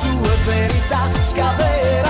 sue verità scaverà.